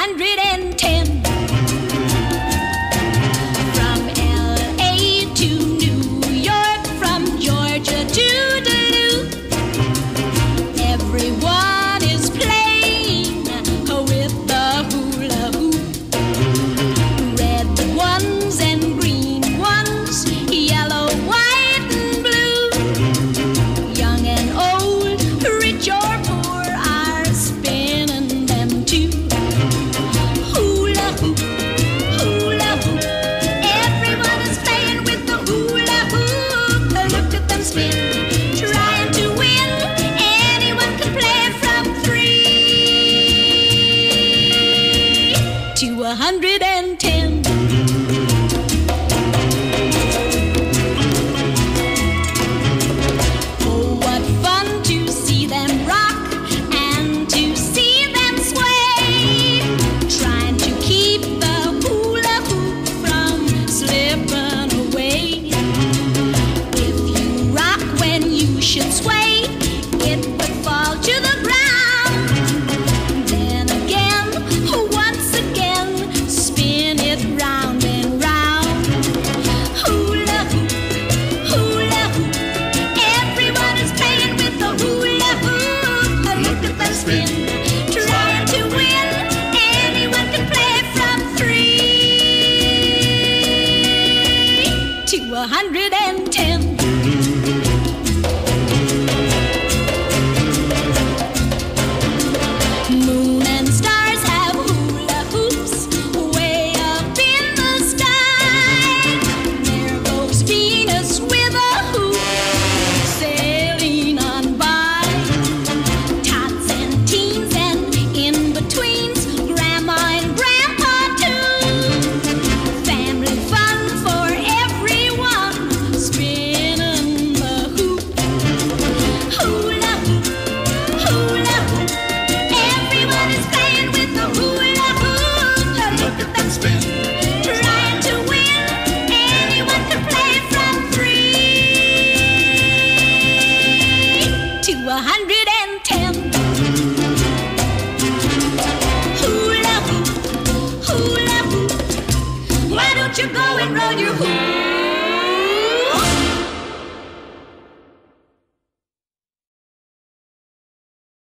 hundred hundred and hundred you go and roll your hoop.